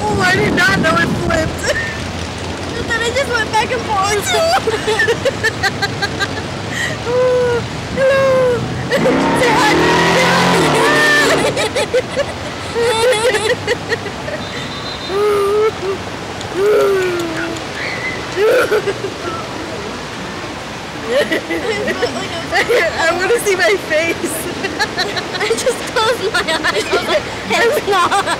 oh, I did not know it flipped. and then it just went back and forth. oh, hello. Say hi. Say hi. I want to see my face. I just closed my eyes. I was like, it's not.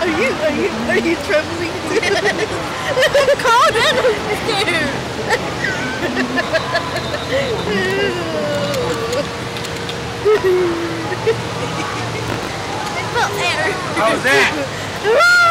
Are you are you are you trembling too? Calm down. I'm scared. I felt air. How was that? Ah!